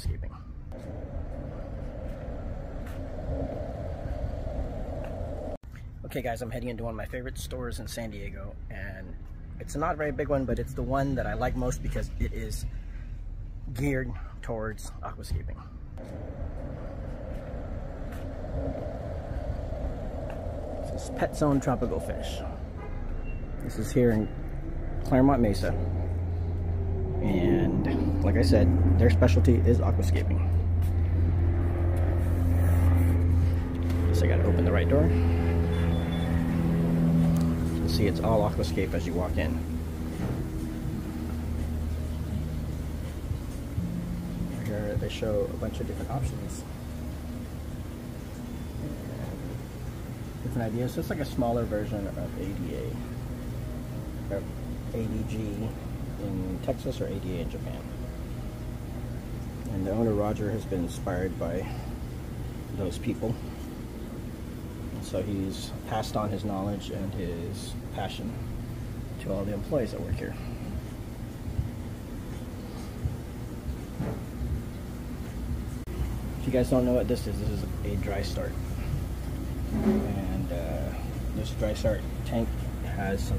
aquascaping. Okay guys, I'm heading into one of my favorite stores in San Diego and it's not a very big one, but it's the one that I like most because it is geared towards aquascaping. This is Pet Zone Tropical Fish. This is here in Clairemont Mesa. And like I said, their specialty is aquascaping. Guess I gotta open the right door. You can see it's all aquascape as you walk in. Here they show a bunch of different options. Different ideas. So it's like a smaller version of ADA. Or ADG in Texas or ADA in Japan. And the owner Roger has been inspired by those people. So he's passed on his knowledge and his passion to all the employees that work here. If you guys don't know what this is, this is a dry start. And uh, this dry start tank has some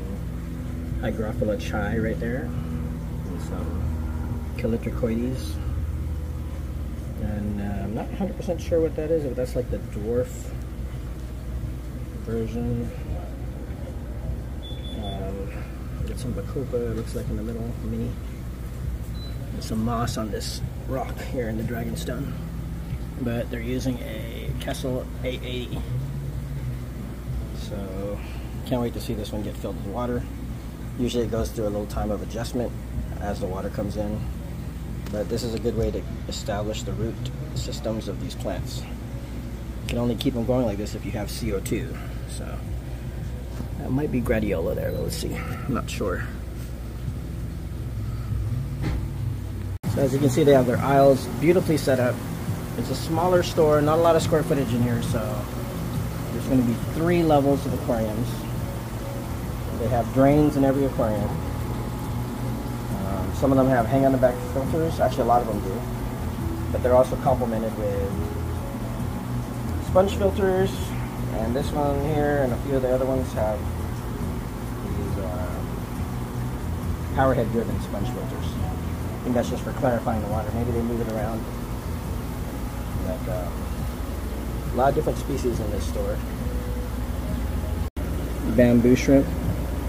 Hygrophila chai right there. Some Callitrichoides. And uh, I'm not 100% sure what that is, but that's like the dwarf version. Um, got some Bacopa, looks like in the middle, mini. And some moss on this rock here in the Dragonstone. But they're using a Kessil 880. So, can't wait to see this one get filled with water. Usually it goes through a little time of adjustment as the water comes in. But this is a good way to establish the root systems of these plants. You can only keep them going like this if you have CO2. So that might be gradiola there. Let's see. I'm not sure. So as you can see, they have their aisles beautifully set up. It's a smaller store, not a lot of square footage in here, so there's going to be three levels of aquariums. They have drains in every aquarium. Some of them have hang on the back filters. Actually, a lot of them do. But they're also complemented with sponge filters. And this one here and a few of the other ones have these uh, power head driven sponge filters. I think that's just for clarifying the water. Maybe they move it around. But um, a lot of different species in this store. Bamboo shrimp,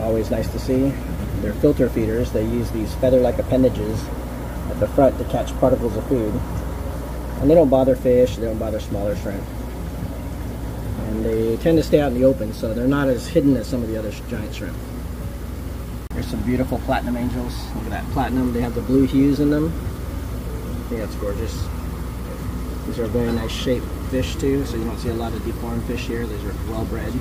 always nice to see. They're filter feeders. They use these feather-like appendages at the front to catch particles of food. And they don't bother fish, they don't bother smaller shrimp. And they tend to stay out in the open, so they're not as hidden as some of the other giant shrimp. There's some beautiful platinum angels. Look at that platinum. They have the blue hues in them. I think that's gorgeous. These are very nice shaped fish too, so you don't see a lot of deformed fish here. These are well bred.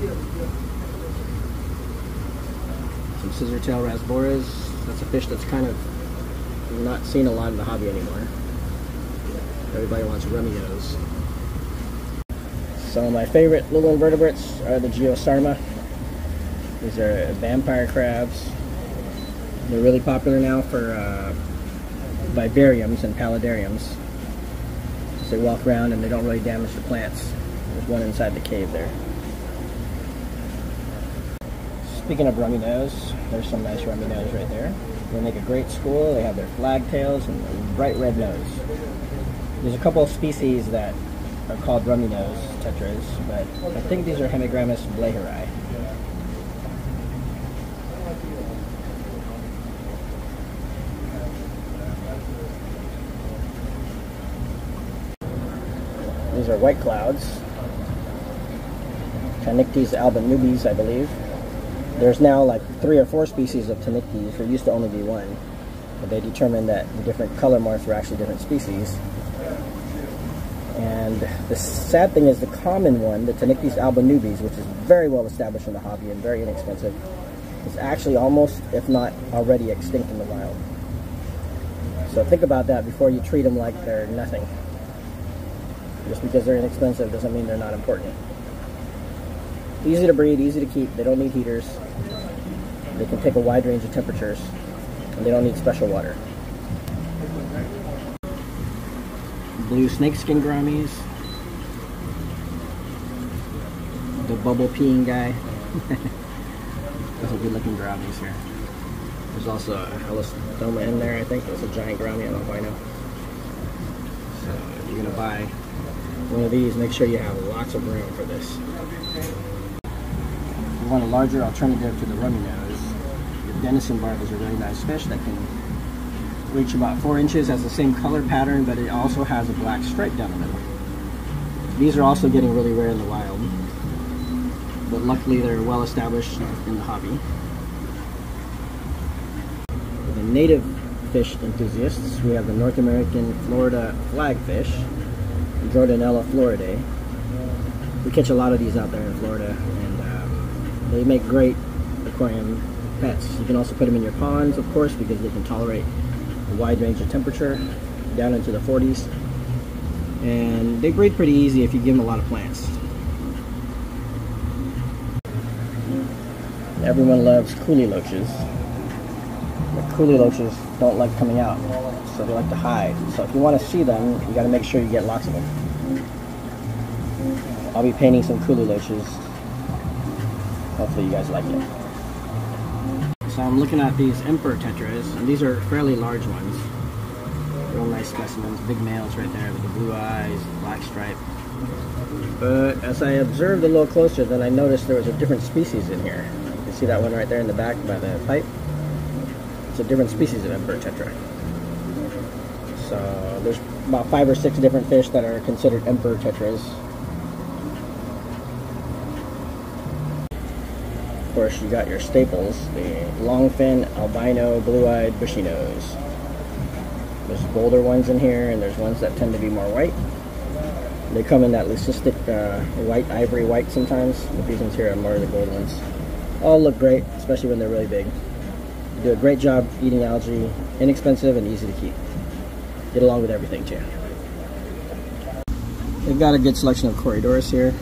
Scissortail rasboras. That's a fish that's kind of not seen a lot in the hobby anymore. Everybody wants rummy. Some of my favorite little invertebrates are the Geosesarma. These are vampire crabs. They're really popular now for uh, vivariums and paludariums. They walk around and they don't really damage the plants. There's one inside the cave there. Speaking of rummy nose, there's some nice rummy nose right there. They make a great school. They have their flag tails and a bright red nose. There's a couple of species that are called rummy nose tetras, but I think these are Hemigrammus bleheri. These are white clouds. Tanichthys albonubes, I believe. There's now like three or four species of Tanichthys. There used to only be one. But they determined that the different color morphs were actually different species. And the sad thing is the common one, the Tanichthys albonubes, which is very well established in the hobby and very inexpensive, is actually almost, if not already extinct in the wild. So think about that before you treat them like they're nothing. Just because they're inexpensive doesn't mean they're not important. Easy to breed, easy to keep. They don't need heaters. They can take a wide range of temperatures. And they don't need special water. blue snakeskin gouramis. The bubble peeing guy. Those are good looking gouramis here. There's also a Elastoma in there, I think. That's a giant gourami, I don't know know. So if you're gonna buy one of these, make sure you have lots of room for this. Want a larger alternative to the rummy nose, the Denison barb is a really nice fish that can reach about four inches, has the same color pattern, but it also has a black stripe down the middle. These are also getting really rare in the wild, but luckily they're well established in the hobby. For the native fish enthusiasts, we have the North American Florida flagfish, Jordanella floridae. We catch a lot of these out there in Florida, and uh, they make great aquarium pets. You can also put them in your ponds, of course, because they can tolerate a wide range of temperature, down into the 40s. And they breed pretty easy if you give them a lot of plants. Everyone loves coolie loaches. But coolie loaches don't like coming out, so they like to hide. So if you want to see them, you got to make sure you get lots of them. I'll be painting some coolie loaches. Hopefully you guys like it. So I'm looking at these emperor tetras, and these are fairly large ones. Real nice specimens, big males right there with the blue eyes, black stripe. But as I observed a little closer, then I noticed there was a different species in here. You can see that one right there in the back by the pipe. It's a different species of emperor tetra. So there's about five or six different fish that are considered emperor tetras. Of course, you got your staples, the longfin, albino, blue-eyed, bushy nose. There's bolder ones in here, and there's ones that tend to be more white. They come in that leucistic uh, white, ivory white sometimes, but these ones here are more of the gold ones. All look great, especially when they're really big. Do a great job eating algae, inexpensive and easy to keep. Get along with everything too. They've got a good selection of Corydoras here.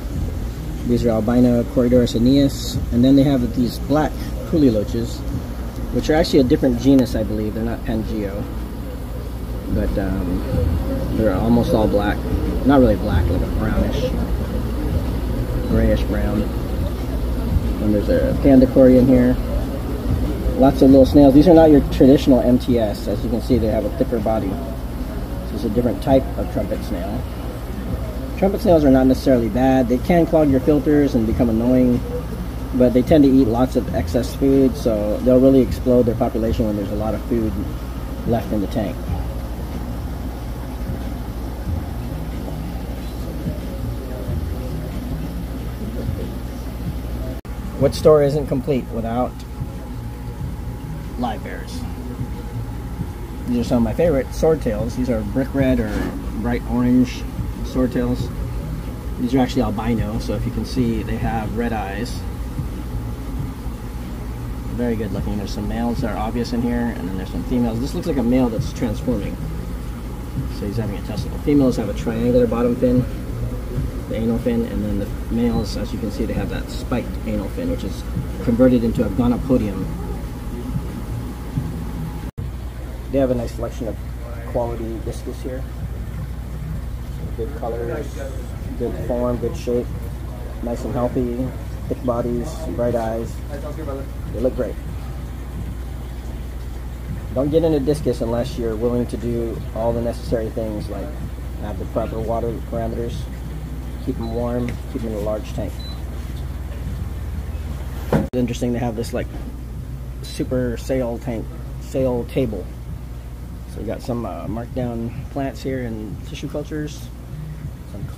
These are albino Corydoras aeneas. And then they have these black coolie loaches, which are actually a different genus, I believe. They're not Pangio. But um, they're almost all black. Not really black, like a brownish, grayish brown. And there's a panda cory in here. Lots of little snails. These are not your traditional MTS. As you can see, they have a thicker body. So it's a different type of trumpet snail. Trumpet snails are not necessarily bad. They can clog your filters and become annoying, but they tend to eat lots of excess food, so they'll really explode their population when there's a lot of food left in the tank. What store isn't complete without live bears? These are some of my favorite swordtails. These are brick red or bright orange swordtails. These are actually albino, so if you can see, they have red eyes. Very good looking. There's some males that are obvious in here, and then there's some females. This looks like a male that's transforming. So he's having a testicle. Females have a triangular bottom fin, the anal fin, and then the males, as you can see, they have that spiked anal fin, which is converted into a gonopodium. They have a nice selection of quality discus here. Good colors, good form, good shape, nice and healthy, thick bodies, bright eyes. They look great. Don't get into discus unless you're willing to do all the necessary things like have the proper water parameters, keep them warm, keep them in a large tank. It's interesting to have this like super sail tank, sail table. So we got some uh, marked down plants here and tissue cultures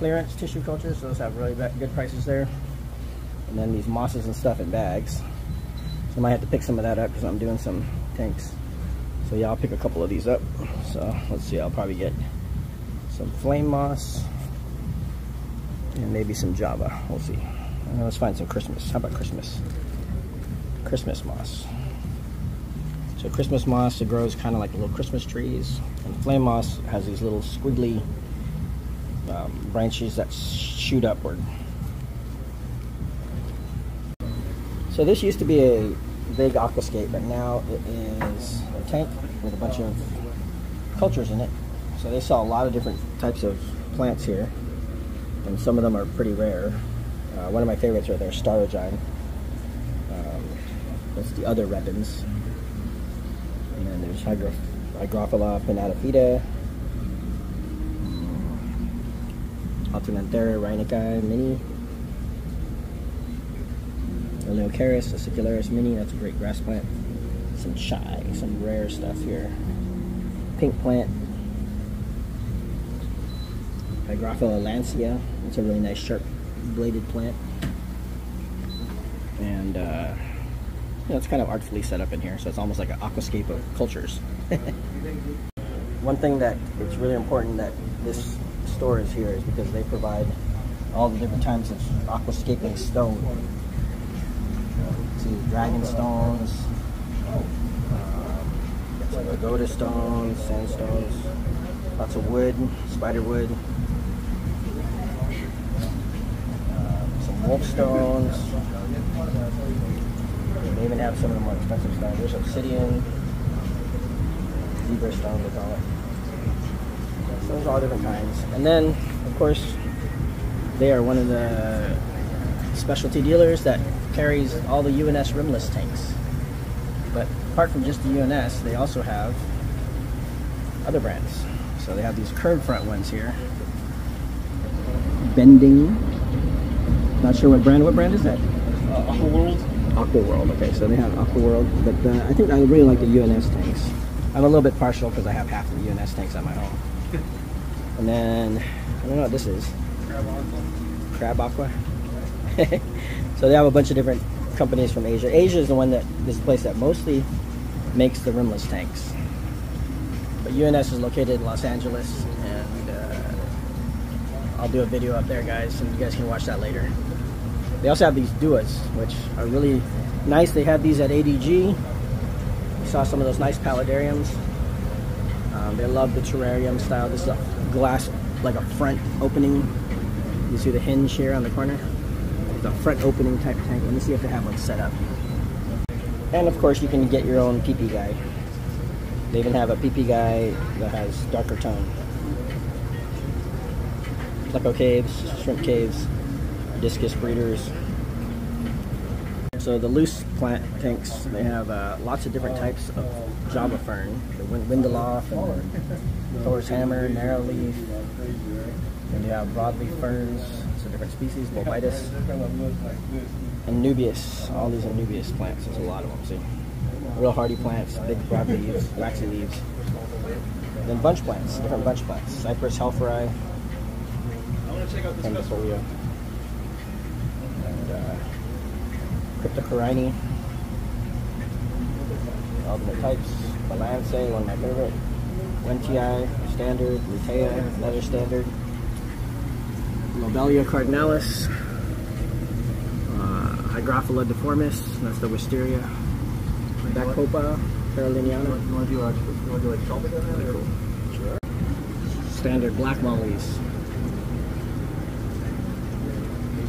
clearance tissue cultures. Those have really good prices there. And then these mosses and stuff in bags. So I might have to pick some of that up because I'm doing some tanks. So yeah, I'll pick a couple of these up. So let's see, I'll probably get some flame moss and maybe some java. We'll see. Uh, let's find some Christmas. How about Christmas? Christmas moss. So Christmas moss, it grows kind of like little Christmas trees. And flame moss has these little squiggly um, branches that shoot upward. So this used to be a big aquascape, but now it is a tank with a bunch of cultures in it. So they saw a lot of different types of plants here, and some of them are pretty rare. Uh, one of my favorites right there, Staurogyne. Um, that's the other Repens. And then there's Hygro Hygrophila pinnatifida, Alternanthera reineckii mini, Eleocharis acicularis mini, that's a great grass plant. Some chai, some rare stuff here. Pink plant, Hygrophila lancea, it's a really nice sharp bladed plant. And uh, you know, it's kind of artfully set up in here, so it's almost like an aquascape of cultures. One thing that it's really important that this store is here is because they provide all the different types of aquascaping stone. See, dragon stones, um, pagoda stones, sandstones, lots of wood, spider wood, uh, some wolf stones. They even have some of the more expensive stones. There's obsidian, zebra stone, they call it. So there's all different kinds. And then, of course, they are one of the specialty dealers that carries all the UNS rimless tanks. But apart from just the UNS, they also have other brands. So they have these curved front ones here. Bending. Not sure what brand. What brand is that? Uh, Aqua World. Aqua World. Okay, so they have Aqua World, but uh, I think I really like the UNS tanks. I'm a little bit partial because I have half the UNS tanks at my home. And then I don't know what this is. Crab Aqua. so they have a bunch of different companies from Asia. Asia is the one that is the place that mostly makes the rimless tanks. But UNS is located in Los Angeles, and uh, I'll do a video up there, guys, and you guys can watch that later. They also have these duas, which are really nice. They had these at ADG. We saw some of those nice paludariums. Um, they love the terrarium style. This is a glass, like a front opening. You see the hinge here on the corner? The front opening type tank. Let me see if they have one set up. And of course, you can get your own PP guy. They even have a PP guy that has darker tone. Pleco caves, shrimp caves, discus breeders. So the loose plant tanks, they have uh, lots of different types of Java fern. The Wind- Windelov and Thor's hammer, narrowleaf. And you have broadleaf ferns, so different species, Bolbitis. And Nubius, all these are Nubius plants. There's a lot of them, see. Real hardy plants, big broad leaves, waxy leaves. And then bunch plants, different bunch plants. Cyperus helferi, I want to check out this festival. Pendifolia. And uh, Cryptocoryne. All different types. Balance, one of my favorite. Wentii, standard. Lutea, another standard. Lobelia cardinalis. Uh, Hygrophila difformis, that's the wisteria. Bacopa caroliniana. You want to do like you want to do like on that? or- Standard black mollies.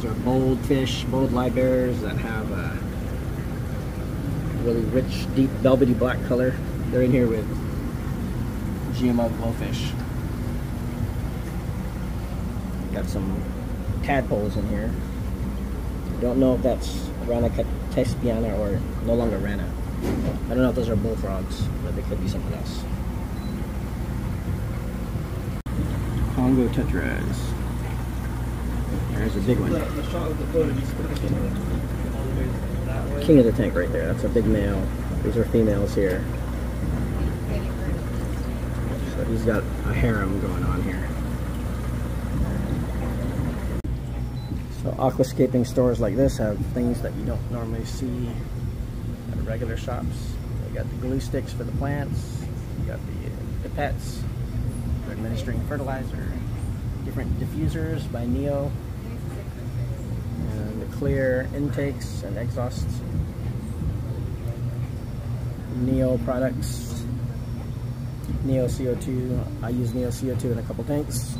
Are bold fish, bold light bearers that have a really rich, deep, velvety black color. They're in here with GMO glowfish. Got some tadpoles in here. I don't know if that's Rana tespiana or no longer Rana. I don't know if those are bullfrogs, but they could be something else. Congo tetras. There's a big one. King of the tank right there. That's a big male. These are females here. So he's got a harem going on here. So aquascaping stores like this have things that you don't normally see at regular shops. They got the glue sticks for the plants. You got the, the pets. They're administering fertilizer. Different diffusers by Neo. And the clear intakes and exhausts. Neo products. Neo CO2. I use Neo CO2 in a couple tanks.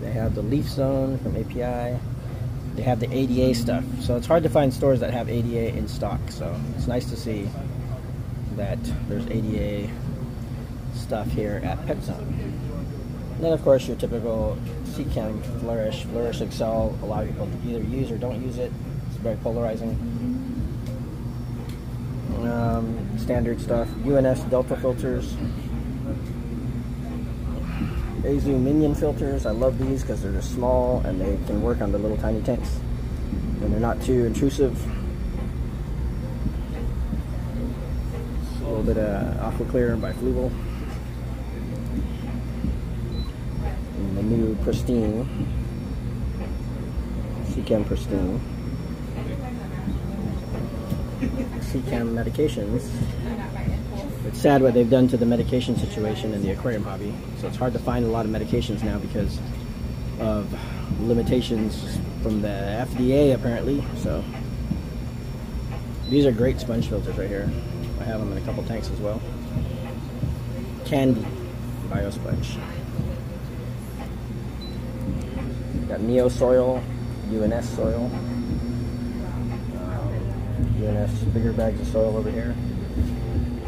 They have the leaf zone from API. They have the ADA stuff. So it's hard to find stores that have ADA in stock. So it's nice to see that there's ADA stuff here at PetZone. And then, of course, your typical Seachem Flourish, Flourish Excel. A lot of people either use or don't use it. It's very polarizing. Um, standard stuff. UNS Delta filters. Azoo Mignon filters. I love these because they're just small and they can work on the little tiny tanks. And they're not too intrusive. A little bit of Aqua Clear by Fluval. And the new Pristine. Seachem Pristine. Seachem medications. It's sad what they've done to the medication situation in the aquarium hobby. So it's hard to find a lot of medications now because of limitations from the FDA apparently. So these are great sponge filters right here. I have them in a couple tanks as well. Candy Biosponge. Got Neo soil, UNS soil. UNS bigger bags of soil over here.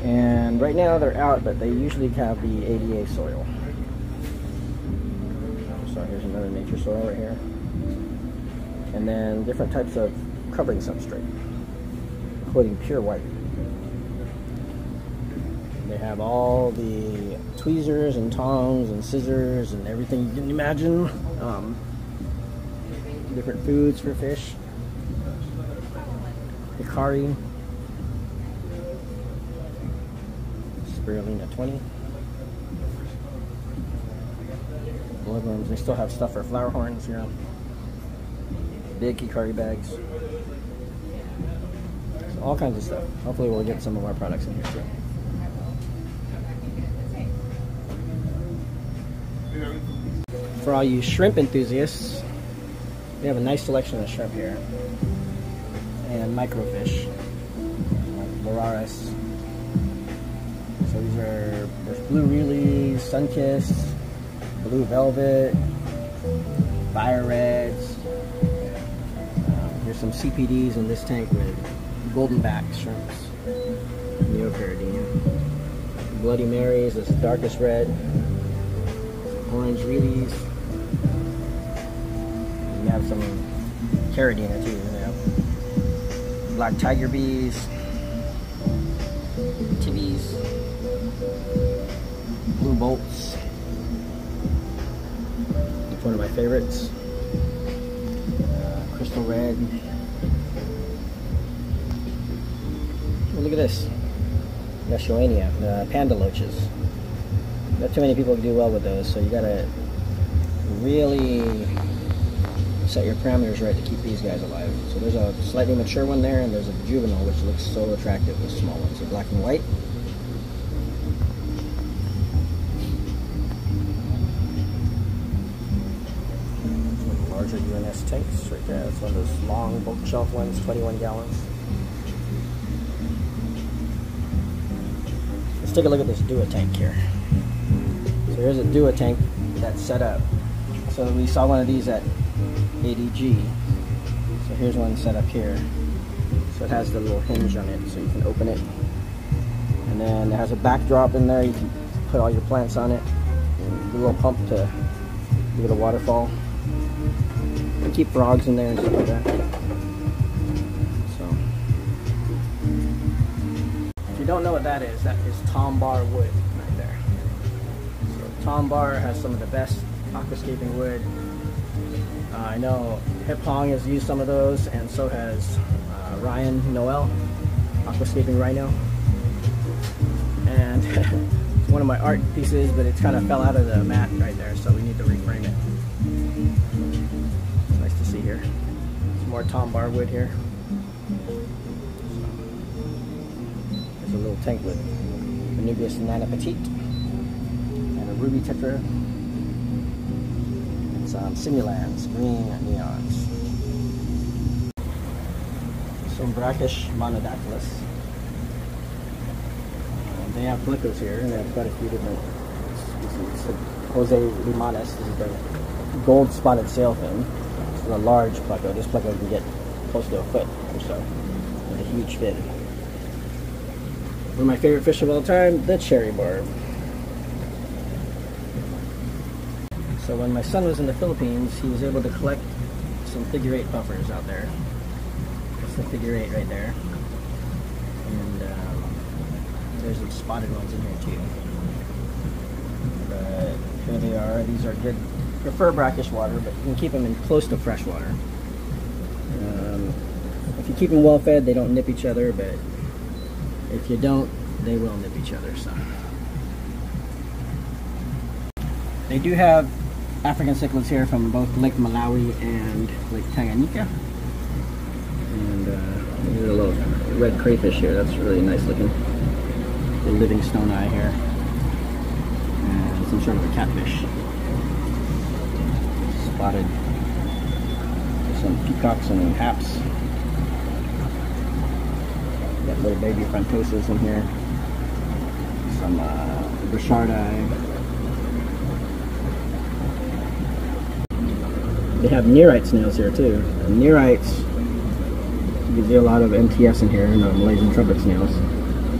And right now they're out, but they usually have the ADA soil. So here's another nature soil right here. And then different types of covering substrate, including pure white. They have all the tweezers and tongs and scissors and everything you can imagine. Um, different foods for fish. Hikari. Spirulina 20. Bloodworms. They still have stuff for flower horns here. Big Hikari bags. So all kinds of stuff. Hopefully we'll get some of our products in here too. For all you shrimp enthusiasts, we have a nice selection of shrimp here. And microfish. Like. So these are there's blue really, Sunkist, blue velvet, fire reds. Um, here's some CPDs in this tank with golden back shrimps, neoparadine. Bloody Marys, this darkest red, orange reedies. Have some caridina too. You know. Black tiger bees, tibbies, blue bolts. One of my favorites. Uh, crystal red. Oh, look at this. Neshoania, uh, panda loaches. Not too many people do well with those, so you gotta really set your parameters right to keep these guys alive. So there's a slightly mature one there, and there's a juvenile which looks so attractive, the small ones, the black and white. Larger UNS tanks right there. That's one of those long bookshelf ones, 21 gallons. Let's take a look at this Dua tank here. So here's a Dua tank that's set up. So we saw one of these at ADG. So here's one set up here. So it has the little hinge on it, so you can open it. And then it has a backdrop in there. You can put all your plants on it. And the little pump to give it a waterfall. And keep frogs in there and stuff like that. So, if you don't know what that is, that is Tombar wood right there. So Tombar has some of the best aquascaping wood. Uh, I know Hip Hong has used some of those, and so has uh, Ryan Noel, Aquascaping Rhino. And it's one of my art pieces, but it's kind of fell out of the mat right there, so we need to reframe it. It's nice to see here. Some more Tom Bar wood here. There's a little tank with Anubias Nana Petite and a Ruby Tetra some Simulans, green neons. Some brackish monodactylus. Um, they have plecos here, and they have quite a few different species. Jose Limanes, this is the gold spotted sailfin. This is a large pleco. This pleco can get close to a foot or so with a huge fin. One of my favorite fish of all time, the cherry barb. So when my son was in the Philippines, he was able to collect some figure eight puffers out there. That's the figure eight right there. And um, there's some spotted ones in here too. But here they are. These are good. Prefer brackish water, but you can keep them in close to fresh water. Um, if you keep them well fed, they don't nip each other, but if you don't, they will nip each other. So they do have African cichlids here from both Lake Malawi and Lake Tanganyika. And uh, there's a little red crayfish here. That's really nice looking. The living stone eye here. And some sort of a catfish. Spotted. Some peacocks and haps. Got little baby frontosas in here. Some uh, Burchardi. They have nerite snails here too. And nerites, you can see a lot of MTS in here, and Malaysian trumpet snails.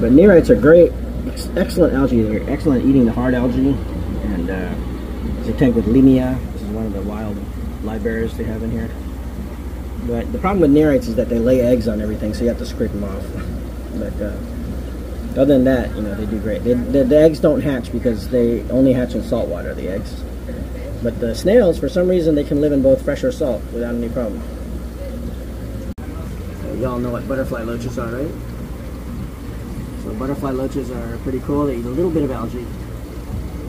But nerites are great, ex- excellent algae. They're excellent at eating the hard algae. And uh, a tank with Limia. This is one of the wild bears they have in here. But the problem with nerites is that they lay eggs on everything, so you have to scrape them off. But uh, other than that, you know, they do great. They, the, the eggs don't hatch because they only hatch in salt water, the eggs. But the snails, for some reason, they can live in both fresh or salt without any problem. Y'all know what butterfly loaches are, right? So butterfly loaches are pretty cool. They eat a little bit of algae,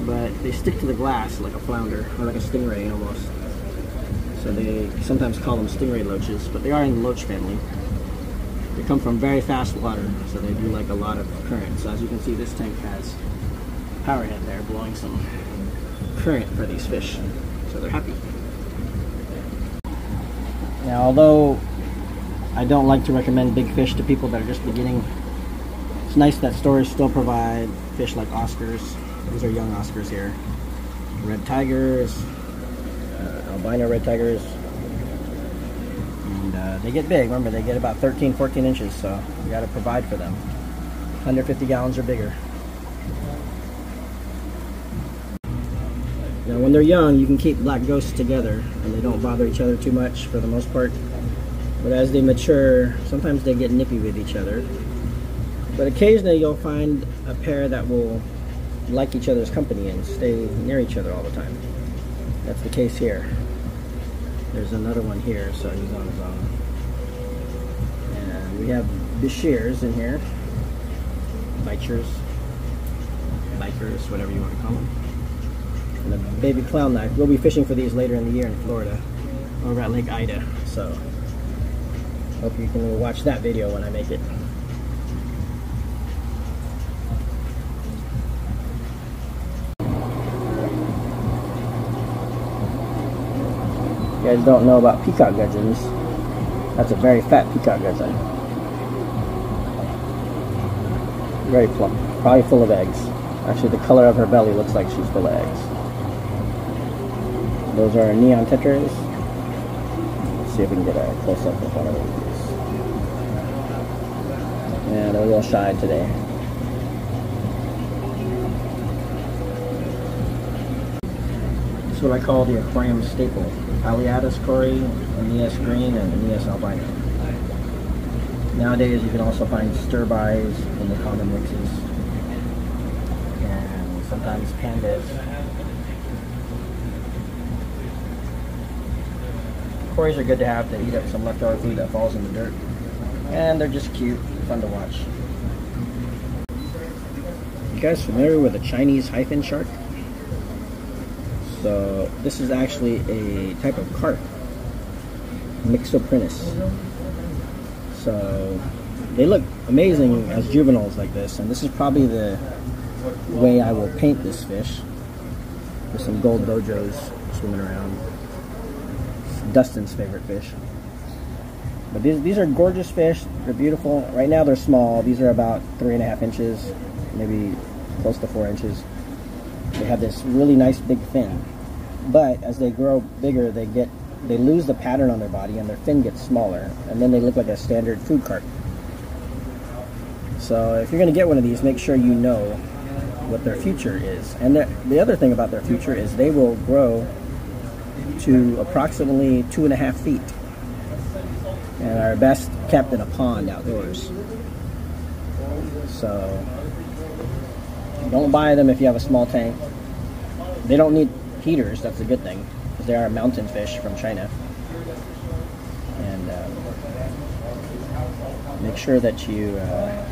but they stick to the glass like a flounder or like a stingray almost. So they sometimes call them stingray loaches, but they are in the loach family. They come from very fast water, so they do like a lot of current. So as you can see, this tank has power head there blowing some current for these fish, so they're happy. Now, although I don't like to recommend big fish to people that are just beginning, it's nice that stores still provide fish like Oscars. These are young Oscars here. Red tigers, uh, albino red tigers. And uh, they get big. Remember, they get about 13, 14 inches, so you got to provide for them. 150 gallons or bigger. Now, when they're young, you can keep black ghosts together, and they don't bother each other too much for the most part. But as they mature, sometimes they get nippy with each other. But occasionally, you'll find a pair that will like each other's company and stay near each other all the time. That's the case here. There's another one here, so he's on his own. And we have Bashirs in here. Bichers. Bikers, whatever you want to call them and a baby clown knife. We'll be fishing for these later in the year in Florida, over at Lake Ida. So, hope you can watch that video when I make it. You guys don't know about peacock gudgeons. That's a very fat peacock gudgeon. Very plump, probably full of eggs. Actually, the color of her belly looks like she's full of eggs. Those are neon tetras. Let's see if we can get a close up of one of these. Yeah, they're a little shy today. This is what I call the aquarium staple. Aliatus cori, Aeneas green, and Aeneas albino. Nowadays you can also find sterbais in the common mixes. And sometimes pandas. Cories are good to have to eat up some leftover food that falls in the dirt. And they're just cute, fun to watch. You guys familiar with a Chinese hyphen shark? So this is actually a type of carp, Myxocyprinus. So they look amazing as juveniles like this, and this is probably the way I will paint this fish. With some gold dojos swimming around. Dustin's favorite fish. But these, these are gorgeous fish. They're beautiful. Right now they're small. These are about three and a half inches, maybe close to four inches. They have this really nice big fin. But as they grow bigger, they get they lose the pattern on their body and their fin gets smaller. And then they look like a standard food carp. So if you're going to get one of these, make sure you know what their future is. And the, the other thing about their future is they will grow to approximately two and a half feet, and are best kept in a pond outdoors. So don't buy them if you have a small tank. They don't need heaters. That's a good thing because they are mountain fish from China. And um, make sure that you uh,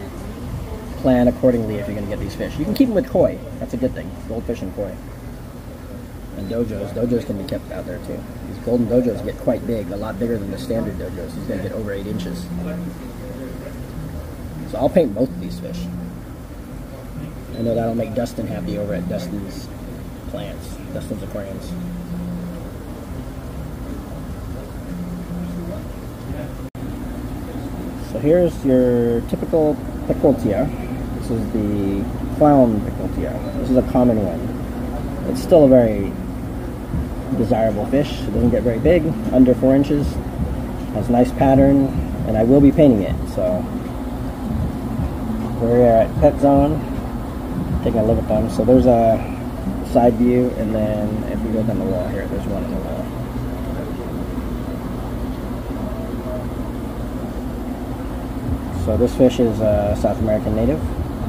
plan accordingly if you're going to get these fish. You can keep them with koi. That's a good thing. Goldfish and koi. And dojos. Dojos can be kept out there too. These golden dojos get quite big, a lot bigger than the standard dojos. He's to get over 8 inches. So I'll paint both of these fish. I know that'll make Dustin happy over at Dustin's plants, Dustin's aquariums. So here's your typical Peckoltia. This is the clown Peckoltia. This is a common one. It's still a very desirable fish. It doesn't get very big, under four inches. Has nice pattern, and I will be painting it. So we're at Pet Zone, taking a look at them. So there's a side view, and then if we look down the wall here, there's one on the wall. So this fish is a South American native,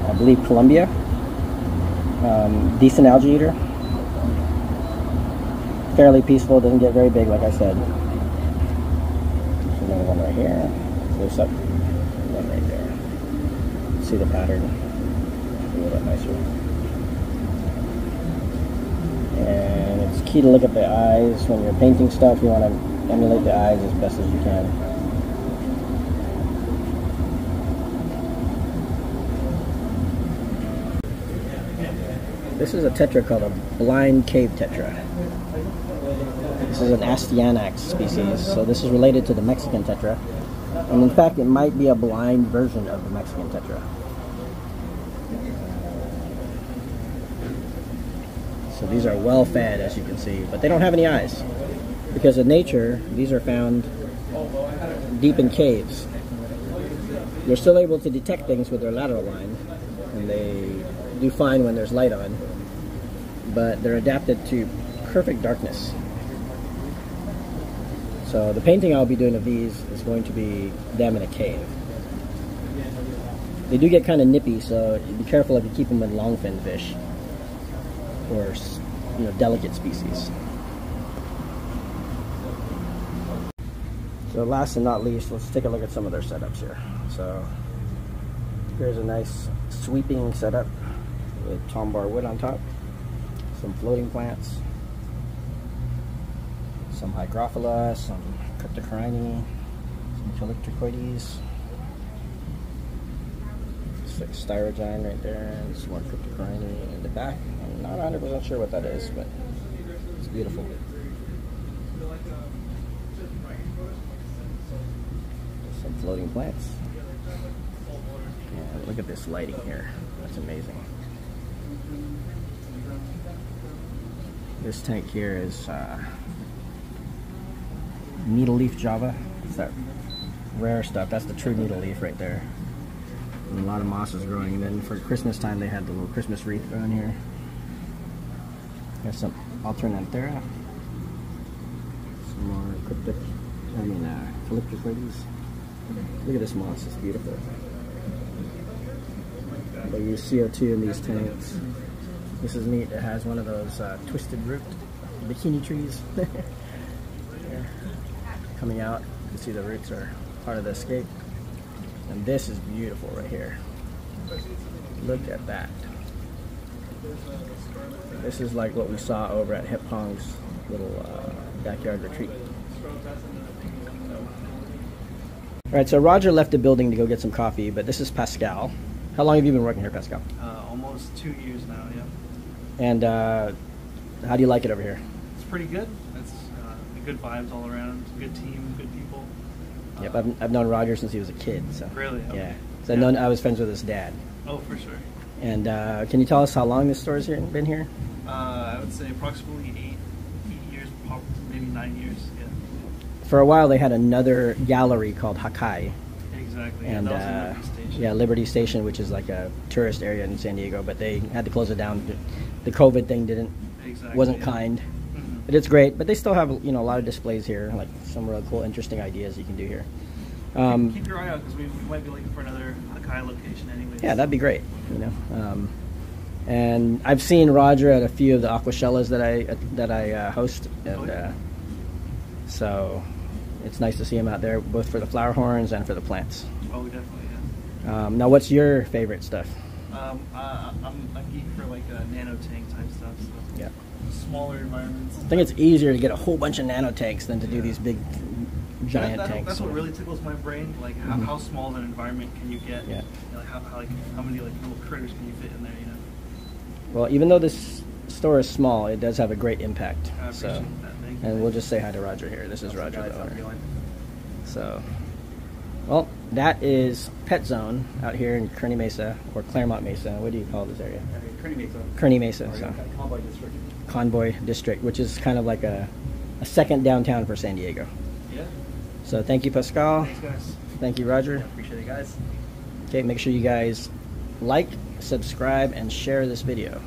I believe Colombia. Um, decent algae eater. Fairly peaceful, doesn't get very big, like I said. There's another one right here. There's up one right there. See the pattern. A little bit nicer. And it's key to look at the eyes when you're painting stuff. You want to emulate the eyes as best as you can. This is a tetra called a blind cave tetra. This is an Astyanax species, so this is related to the Mexican tetra. And in fact, it might be a blind version of the Mexican tetra. So these are well fed, as you can see, but they don't have any eyes. Because in nature, these are found deep in caves. They're still able to detect things with their lateral line, and they do fine when there's light on, but they're adapted to perfect darkness. So the painting I'll be doing of these is going to be them in a cave. They do get kind of nippy, so be careful if you keep them with longfin fish or you know delicate species. So last and not least, let's take a look at some of their setups here. So here's a nice sweeping setup with tombar wood on top, some floating plants, some hygrophila, some cryptocoryne, some Callitrichoides. It's like staurogyne right there, and some more cryptocoryne in the back. I'm not 100% sure what that is, but it's beautiful. Some floating plants. Yeah, look at this lighting here. That's amazing. This tank here is uh, needle leaf java. It's that rare stuff. That's the true needle leaf right there. And a lot of moss is growing. And then for Christmas time, they had the little Christmas wreath going here. There's some Alternanthera. Some more cryptic, I mean, uh, Callitrichoides. Look at this moss, it's beautiful. They use CO2 in these tanks. This is neat. It has one of those uh, twisted root bikini trees coming out. You can see the roots are part of the escape. And this is beautiful right here. Look at that. This is like what we saw over at Hip Hong's little uh, backyard retreat. All right, so Roger left the building to go get some coffee, but this is Pascal. How long have you been working here, Pascal? Uh, almost two years now, yeah. And uh, how do you like it over here? It's pretty good. It's good vibes all around. Good team, good people. Yep, Uh, I've, I've known Roger since he was a kid. So Really? Okay. yeah. So I've known I was friends with his dad. Oh, for sure. And uh, can you tell us how long this store's here, been here? Uh, I would say approximately eight, eight years, maybe nine years. Yeah, For a while, they had another gallery called Hakai, exactly. and yeah, that was uh, Liberty Station. yeah, Liberty Station, which is like a tourist area in San Diego, but they had to close it down. The COVID thing didn't exactly. wasn't yeah. kind. But it's great. But they still have you know a lot of displays here, like some real cool, interesting ideas you can do here. Um, Keep your eye out because we, we might be looking for another Hakai location anyway. yeah, that'd be great. You know, um, and I've seen Roger at a few of the aquashellas that I that I uh, host, and uh, so it's nice to see him out there, both for the flower horns and for the plants. Oh, definitely, yeah. Um, now, what's your favorite stuff? Um, uh, I'm a geek for like uh, nano tank type stuff. So Yeah. Smaller environments. I think it's easier to get a whole bunch of nano tanks than to do these big, giant that, that, tanks. That's what really tickles my brain. Like how, Mhm. how small of an environment can you get? Yeah. You know, like how, how like how many like little critters can you fit in there? You know. Well, even though this store is small, it does have a great impact. I appreciate So, that. Thank you. and we'll just say hi to Roger here. This is Roger, Guys, the owner. So, well, that is Pet Zone out here in Kearny Mesa or Clairemont Mesa. What do you call this area? Okay, Kearny Mesa. Kearny Mesa. Or, So, uh, Convoy District. Convoy District, which is kind of like a, a second downtown for San Diego. Yeah. So, thank you, Pascal. Thanks, guys. Thank you, Roger. Appreciate it, guys. Okay, make sure you guys like, subscribe, and share this video.